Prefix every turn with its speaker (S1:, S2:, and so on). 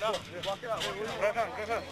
S1: Walk it out.